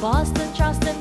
Boston, Charleston,